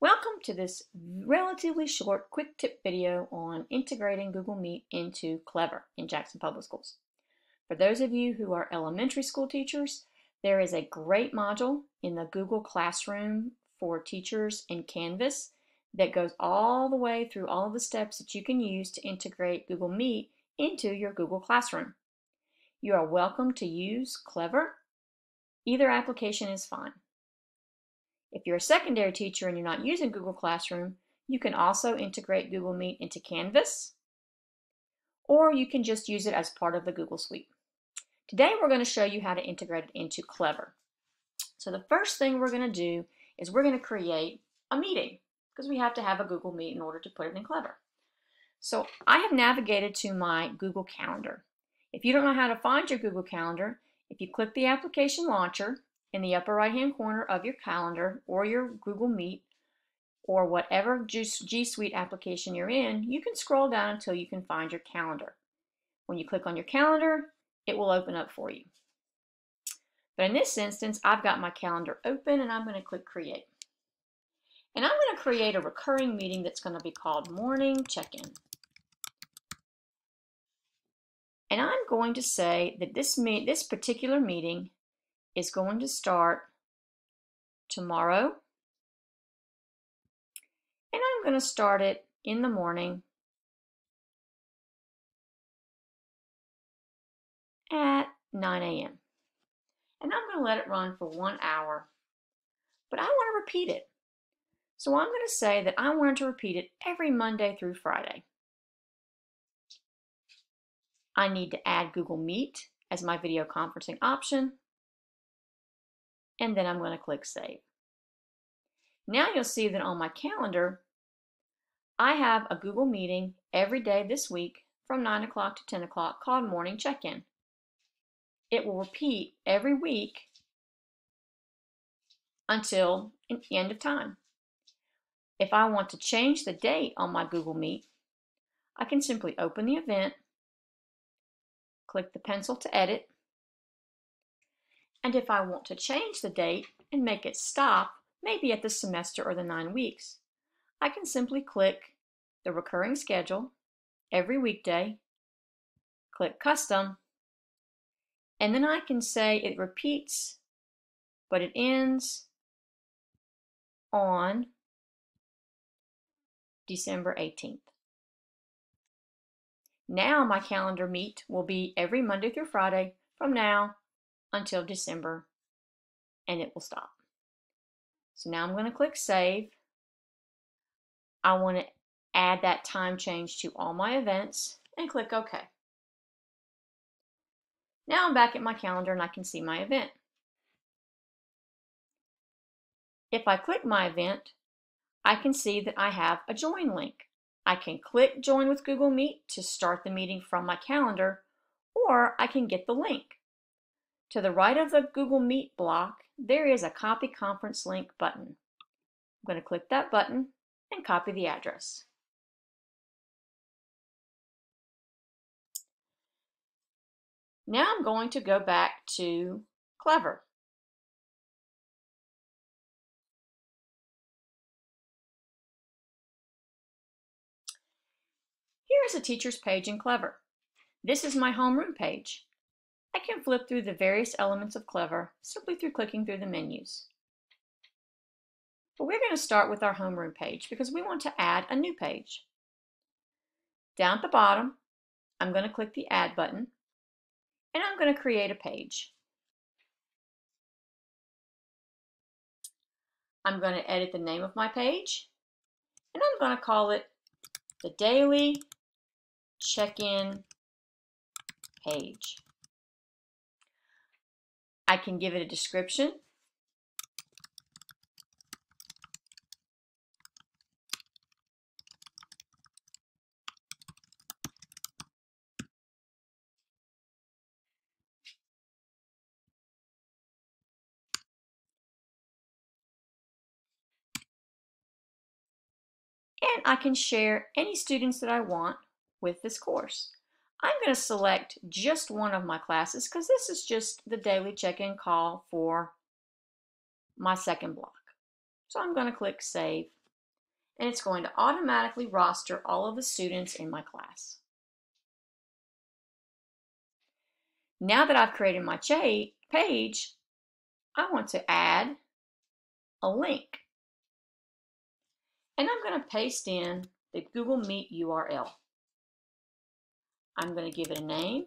Welcome to this relatively short quick tip video on integrating Google Meet into Clever in Jackson Public Schools. For those of you who are elementary school teachers, there is a great module in the Google Classroom for teachers in Canvas that goes all the way through all of the steps that you can use to integrate Google Meet into your Google Classroom. You are welcome to use Clever. Either application is fine. If you're a secondary teacher and you're not using Google Classroom, you can also integrate Google Meet into Canvas, or you can just use it as part of the Google Suite. Today we're going to show you how to integrate it into Clever. So the first thing we're going to do is we're going to create a meeting because we have to have a Google Meet in order to put it in Clever. So I have navigated to my Google Calendar. If you don't know how to find your Google Calendar, if you click the application launcher in the upper right hand corner of your calendar or your Google Meet or whatever G Suite application you're in, you can scroll down until you can find your calendar. When you click on your calendar, it will open up for you. But in this instance, I've got my calendar open and I'm going to click Create. And I'm going to create a recurring meeting that's going to be called Morning Check-In. And I'm going to say that this, this particular meeting is going to start tomorrow. And I'm going to start it in the morning at 9 a.m. And I'm going to let it run for one hour. But I want to repeat it. So I'm going to say that I want to repeat it every Monday through Friday. I need to add Google Meet as my video conferencing option and then I'm going to click Save. Now you'll see that on my calendar, I have a Google meeting every day this week from 9 o'clock to 10 o'clock called Morning Check-In. It will repeat every week until the end of time. If I want to change the date on my Google Meet, I can simply open the event, click the pencil to edit, and if I want to change the date and make it stop, maybe at the semester or the nine weeks, I can simply click the recurring schedule every weekday, click custom, and then I can say it repeats, but it ends on December 18th. Now my calendar meet will be every Monday through Friday from now until December and it will stop. So now I'm going to click save. I want to add that time change to all my events and click OK. Now I'm back at my calendar and I can see my event. If I click my event, I can see that I have a join link. I can click join with Google Meet to start the meeting from my calendar, or I can get the link. To the right of the Google Meet block, there is a Copy Conference Link button. I'm going to click that button and copy the address. Now I'm going to go back to Clever. Here is a teacher's page in Clever. This is my homeroom page. Can flip through the various elements of Clever simply through clicking through the menus. But we're going to start with our homeroom page because we want to add a new page. Down at the bottom, I'm going to click the Add button, and I'm going to create a page. I'm going to edit the name of my page, and I'm going to call it the Daily Check-In Page. I can give it a description. And I can share any students that I want with this course. I'm going to select just one of my classes because this is just the daily check-in call for my second block. So I'm going to click Save and it's going to automatically roster all of the students in my class. Now that I've created my page, I want to add a link. And I'm going to paste in the Google Meet URL. I'm going to give it a name.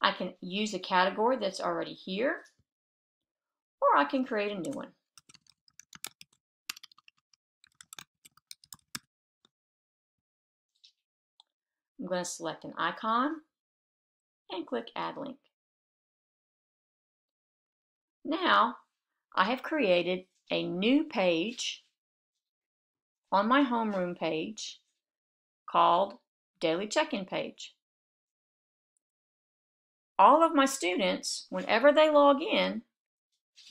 I can use a category that's already here, or I can create a new one. I'm going to select an icon and click Add Link. Now, I have created a new page on my homeroom page called Daily Check-in Page. All of my students, whenever they log in,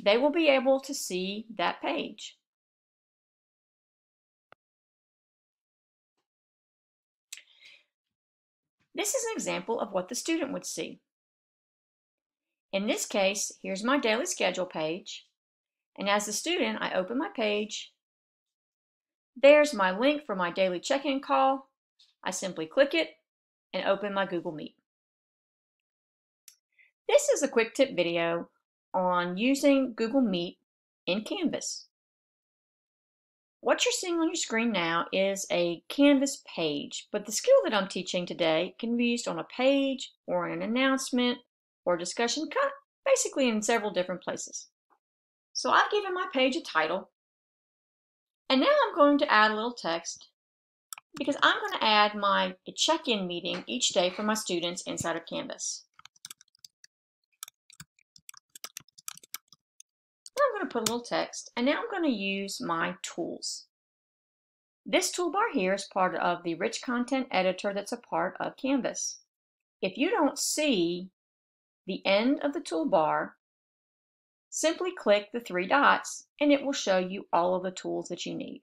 they will be able to see that page. This is an example of what the student would see. In this case, here's my daily schedule page. And as a student, I open my page. There's my link for my daily check-in call. I simply click it and open my Google Meet. This is a quick tip video on using Google Meet in Canvas. What you're seeing on your screen now is a Canvas page, but the skill that I'm teaching today can be used on a page or an announcement or discussion, basically in several different places. So I've given my page a title, and now I'm going to add a little text because I'm going to add my check-in meeting each day for my students inside of Canvas. I'm going to put a little text, and now I'm going to use my tools. This toolbar here is part of the rich content editor that's a part of Canvas. If you don't see the end of the toolbar, simply click the three dots and it will show you all of the tools that you need.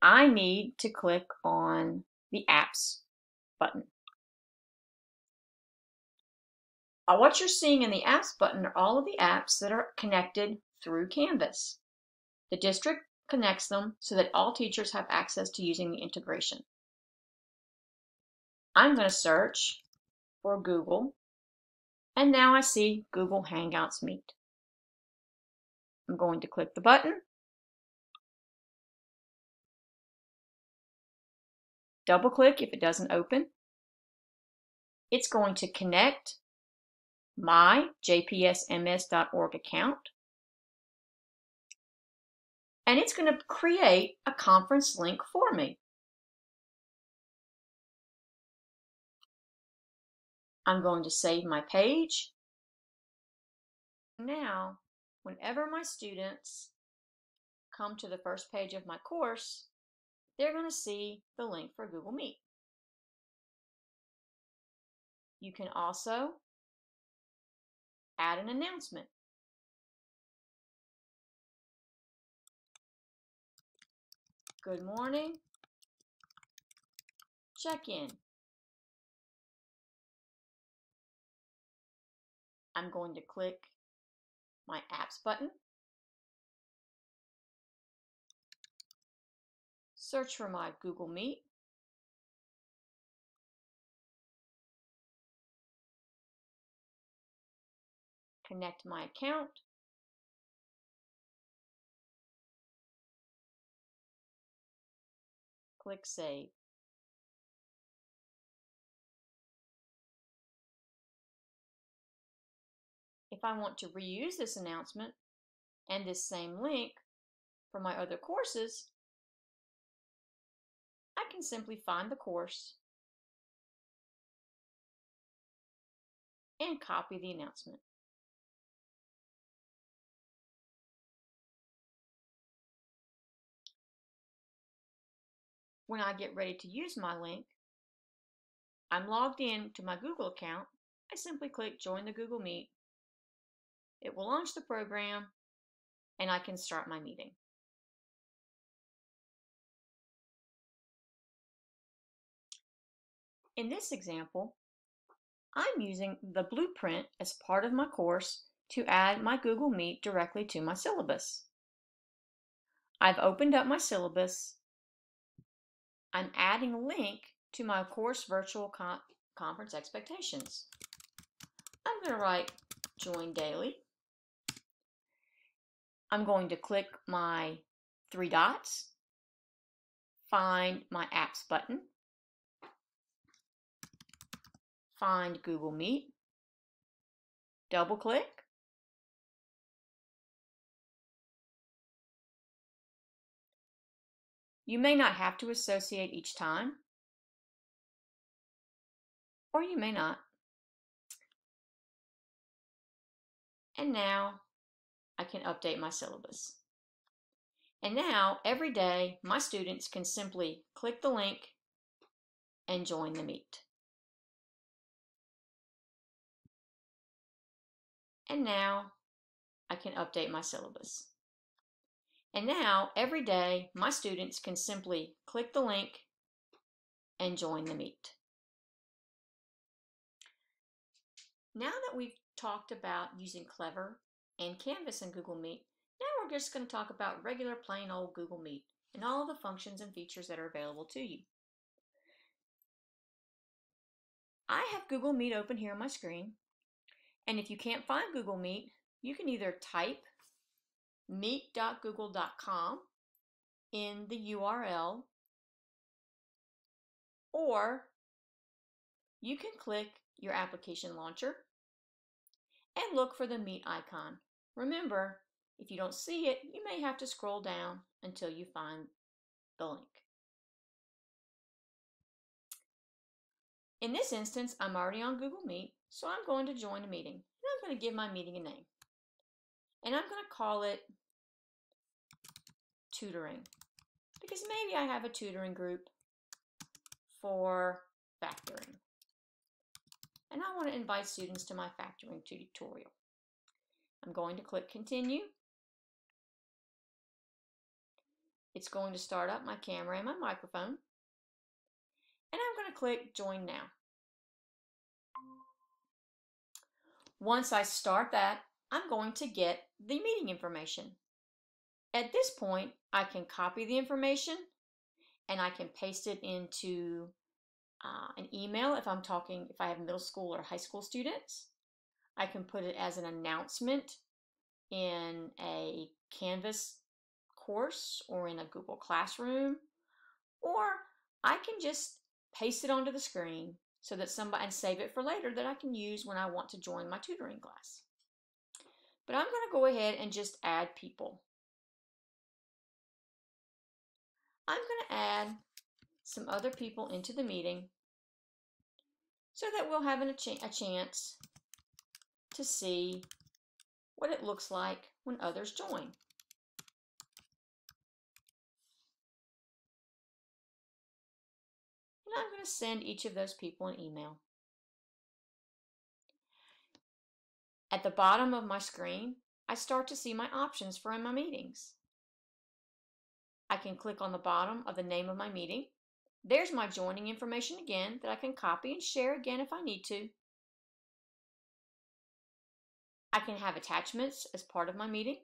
I need to click on the Apps button. Uh, what you're seeing in the Apps button are all of the apps that are connected through Canvas. The district connects them so that all teachers have access to using the integration. I'm going to search for Google, and now I see Google Hangouts Meet. I'm going to click the button, double click if it doesn't open. It's going to connect my jpsms.org account and it's going to create a conference link for me. I'm going to save my page. Now, whenever my students come to the first page of my course, they're going to see the link for Google Meet. You can also add an announcement. Good morning. Check in. I'm going to click my apps button. Search for my Google Meet. Connect my account. Click Save. If I want to reuse this announcement and this same link for my other courses, I can simply find the course and copy the announcement. When I get ready to use my link, I'm logged in to my Google account. I simply click Join the Google Meet. It will launch the program and I can start my meeting. In this example, I'm using the blueprint as part of my course to add my Google Meet directly to my syllabus. I've opened up my syllabus. I'm adding a link to my course virtual con conference expectations. I'm going to write join daily. I'm going to click my three dots, find my apps button, find Google Meet, double click, You may not have to associate each time, or you may not. And now I can update my syllabus. And now every day my students can simply click the link and join the meet. And now I can update my syllabus. And now, every day, my students can simply click the link and join the meet. Now that we've talked about using Clever and Canvas in Google Meet, now we're just going to talk about regular plain old Google Meet and all the functions and features that are available to you. I have Google Meet open here on my screen, and if you can't find Google Meet, you can either type meet.google.com in the URL, or you can click your application launcher and look for the Meet icon. Remember, if you don't see it, you may have to scroll down until you find the link. In this instance, I'm already on Google Meet, so I'm going to join a meeting. And I'm going to give my meeting a name. And I'm going to call it tutoring because maybe I have a tutoring group for factoring. And I want to invite students to my factoring tutorial. I'm going to click continue. It's going to start up my camera and my microphone. And I'm going to click join now. Once I start that, I'm going to get the meeting information. At this point, I can copy the information and I can paste it into uh, an email if I'm talking, if I have middle school or high school students. I can put it as an announcement in a Canvas course or in a Google Classroom, or I can just paste it onto the screen so that somebody and save it for later that I can use when I want to join my tutoring class. But I'm going to go ahead and just add people. I'm going to add some other people into the meeting so that we'll have a, ch a chance to see what it looks like when others join. And I'm going to send each of those people an email. At the bottom of my screen, I start to see my options for my meetings. I can click on the bottom of the name of my meeting. There's my joining information again that I can copy and share again if I need to. I can have attachments as part of my meeting.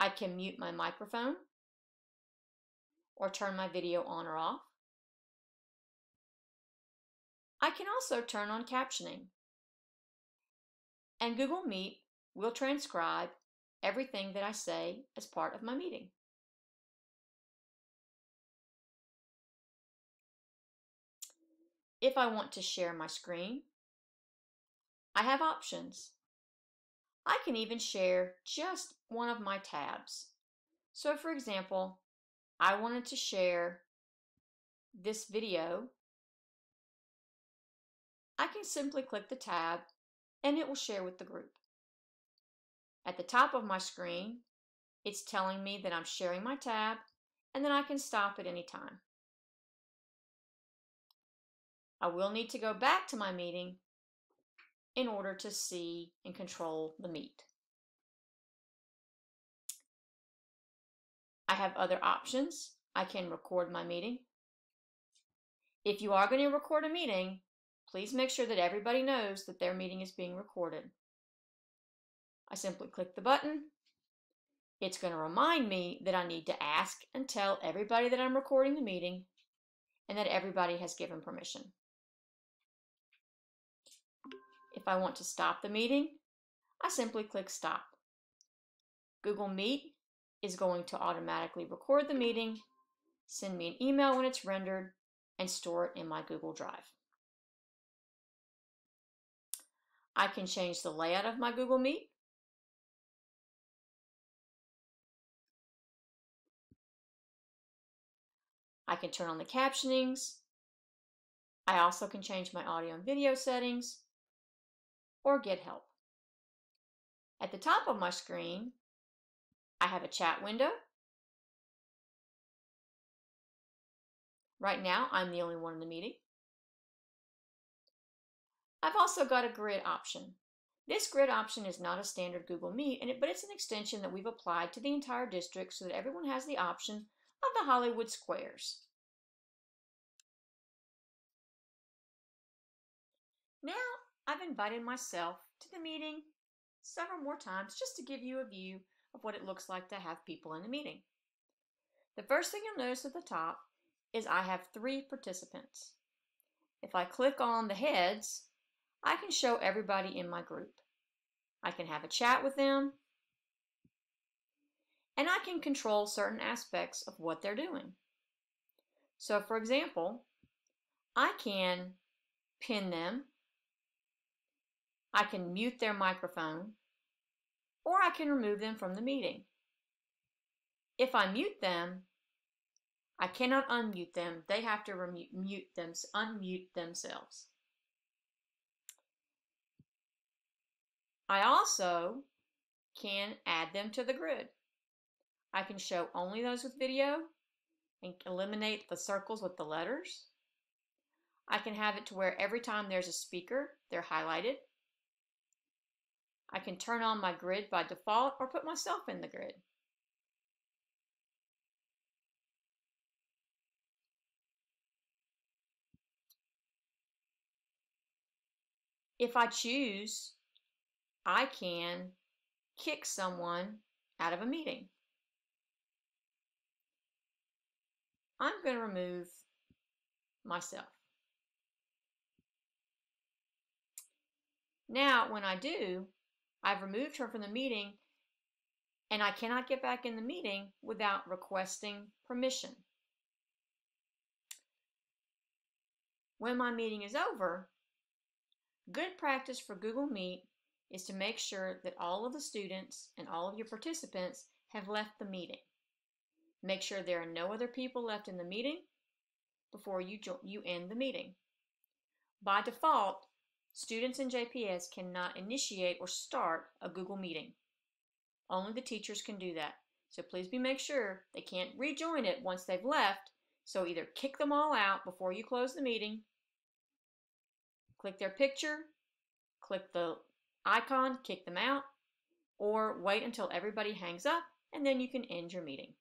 I can mute my microphone or turn my video on or off. I can also turn on captioning. And Google Meet will transcribe everything that I say as part of my meeting. If I want to share my screen, I have options. I can even share just one of my tabs. So for example, I wanted to share this video. I can simply click the tab and it will share with the group. At the top of my screen, it's telling me that I'm sharing my tab and then I can stop at any time. I will need to go back to my meeting in order to see and control the meet. I have other options. I can record my meeting. If you are going to record a meeting, Please make sure that everybody knows that their meeting is being recorded. I simply click the button. It's going to remind me that I need to ask and tell everybody that I'm recording the meeting and that everybody has given permission. If I want to stop the meeting, I simply click stop. Google Meet is going to automatically record the meeting, send me an email when it's rendered, and store it in my Google Drive. I can change the layout of my Google Meet. I can turn on the captionings. I also can change my audio and video settings or get help. At the top of my screen, I have a chat window. Right now, I'm the only one in the meeting. I've also got a grid option. This grid option is not a standard Google Meet, but it's an extension that we've applied to the entire district so that everyone has the option of the Hollywood squares. Now, I've invited myself to the meeting several more times just to give you a view of what it looks like to have people in the meeting. The first thing you'll notice at the top is I have three participants. If I click on the heads, I can show everybody in my group. I can have a chat with them, and I can control certain aspects of what they're doing. So for example, I can pin them, I can mute their microphone, or I can remove them from the meeting. If I mute them, I cannot unmute them. They have to mute them, unmute themselves. I also can add them to the grid. I can show only those with video and eliminate the circles with the letters. I can have it to where every time there's a speaker, they're highlighted. I can turn on my grid by default or put myself in the grid. If I choose, I can kick someone out of a meeting. I'm going to remove myself. Now, when I do, I've removed her from the meeting and I cannot get back in the meeting without requesting permission. When my meeting is over, good practice for Google Meet is to make sure that all of the students and all of your participants have left the meeting. Make sure there are no other people left in the meeting before you, you end the meeting. By default, Students in JPS cannot initiate or start a Google meeting. Only the teachers can do that. So please be make sure they can't rejoin it once they've left. So either kick them all out before you close the meeting, click their picture, click the icon, kick them out, or wait until everybody hangs up and then you can end your meeting.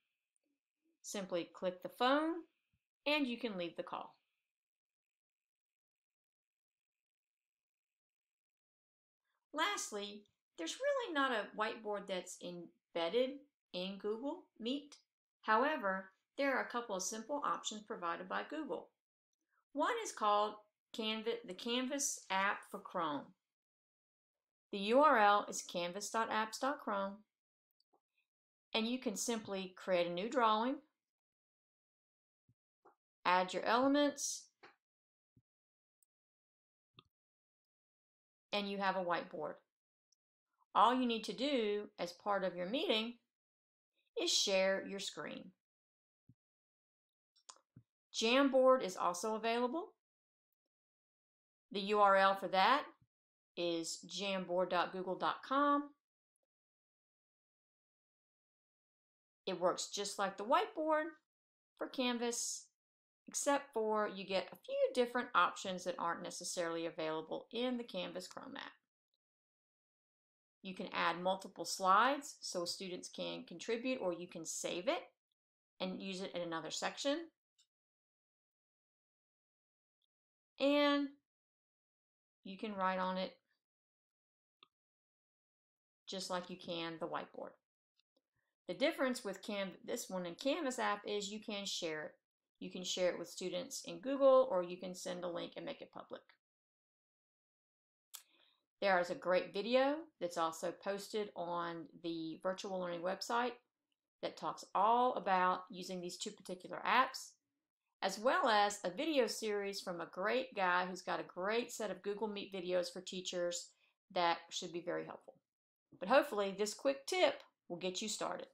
Simply click the phone and you can leave the call. Lastly, there's really not a whiteboard that's embedded in Google Meet. However, there are a couple of simple options provided by Google. One is called Canvas, the Canvas app for Chrome. The URL is canvas.apps.chrome and you can simply create a new drawing, add your elements, and you have a whiteboard. All you need to do as part of your meeting is share your screen. Jamboard is also available. The URL for that is jamboard.google.com. It works just like the whiteboard for Canvas except for you get a few different options that aren't necessarily available in the Canvas Chrome app. You can add multiple slides so students can contribute or you can save it and use it in another section. And you can write on it just like you can the whiteboard. The difference with Canv this one in Canvas app is you can share it. You can share it with students in Google or you can send a link and make it public. There is a great video that's also posted on the virtual learning website that talks all about using these two particular apps, as well as a video series from a great guy who's got a great set of Google Meet videos for teachers that should be very helpful. But hopefully this quick tip will get you started.